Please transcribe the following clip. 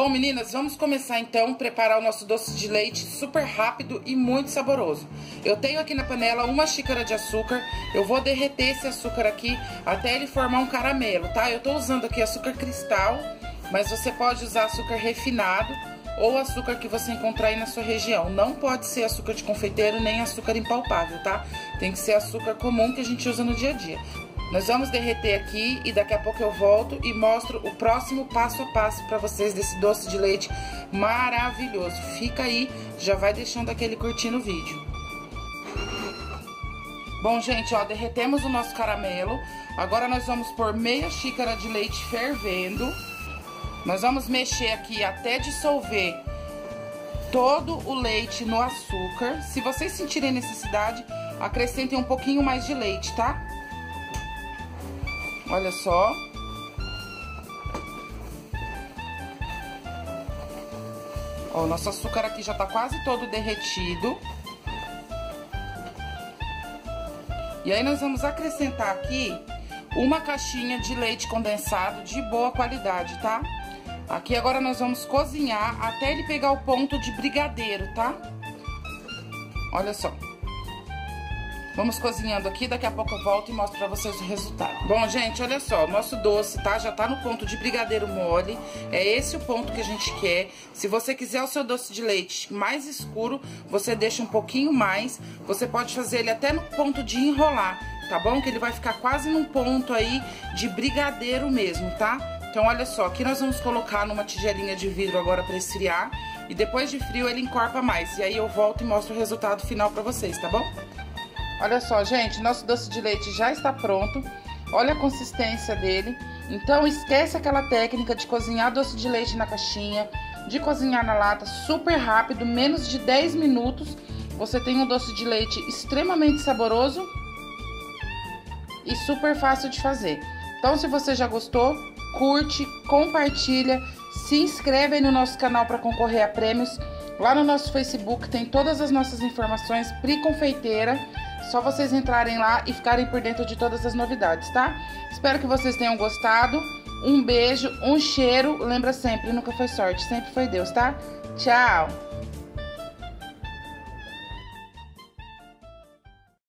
Bom, meninas, vamos começar então a preparar o nosso doce de leite super rápido e muito saboroso. Eu tenho aqui na panela uma xícara de açúcar, eu vou derreter esse açúcar aqui até ele formar um caramelo, tá? Eu tô usando aqui açúcar cristal, mas você pode usar açúcar refinado ou açúcar que você encontrar aí na sua região. Não pode ser açúcar de confeiteiro nem açúcar impalpável, tá? Tem que ser açúcar comum que a gente usa no dia a dia. Nós vamos derreter aqui e daqui a pouco eu volto e mostro o próximo passo a passo para vocês desse doce de leite maravilhoso. Fica aí, já vai deixando aquele curtir no vídeo. Bom, gente, ó, derretemos o nosso caramelo. Agora nós vamos pôr meia xícara de leite fervendo. Nós vamos mexer aqui até dissolver todo o leite no açúcar. Se vocês sentirem necessidade, acrescentem um pouquinho mais de leite, tá? Olha só. Ó, o nosso açúcar aqui já tá quase todo derretido. E aí, nós vamos acrescentar aqui uma caixinha de leite condensado de boa qualidade, tá? Aqui agora nós vamos cozinhar até ele pegar o ponto de brigadeiro, tá? Olha só. Vamos cozinhando aqui, daqui a pouco eu volto e mostro pra vocês o resultado. Bom, gente, olha só, nosso doce, tá? Já tá no ponto de brigadeiro mole. É esse o ponto que a gente quer. Se você quiser o seu doce de leite mais escuro, você deixa um pouquinho mais. Você pode fazer ele até no ponto de enrolar, tá bom? Que ele vai ficar quase num ponto aí de brigadeiro mesmo, tá? Então, olha só, aqui nós vamos colocar numa tigelinha de vidro agora pra esfriar. E depois de frio ele encorpa mais. E aí eu volto e mostro o resultado final pra vocês, tá bom? Olha só, gente, nosso doce de leite já está pronto. Olha a consistência dele. Então, esquece aquela técnica de cozinhar doce de leite na caixinha, de cozinhar na lata super rápido, menos de 10 minutos. Você tem um doce de leite extremamente saboroso e super fácil de fazer. Então, se você já gostou, curte, compartilha, se inscreve aí no nosso canal para concorrer a prêmios. Lá no nosso Facebook tem todas as nossas informações, Pri Confeiteira. Só vocês entrarem lá e ficarem por dentro de todas as novidades, tá? Espero que vocês tenham gostado. Um beijo, um cheiro. Lembra sempre, nunca foi sorte, sempre foi Deus, tá? Tchau!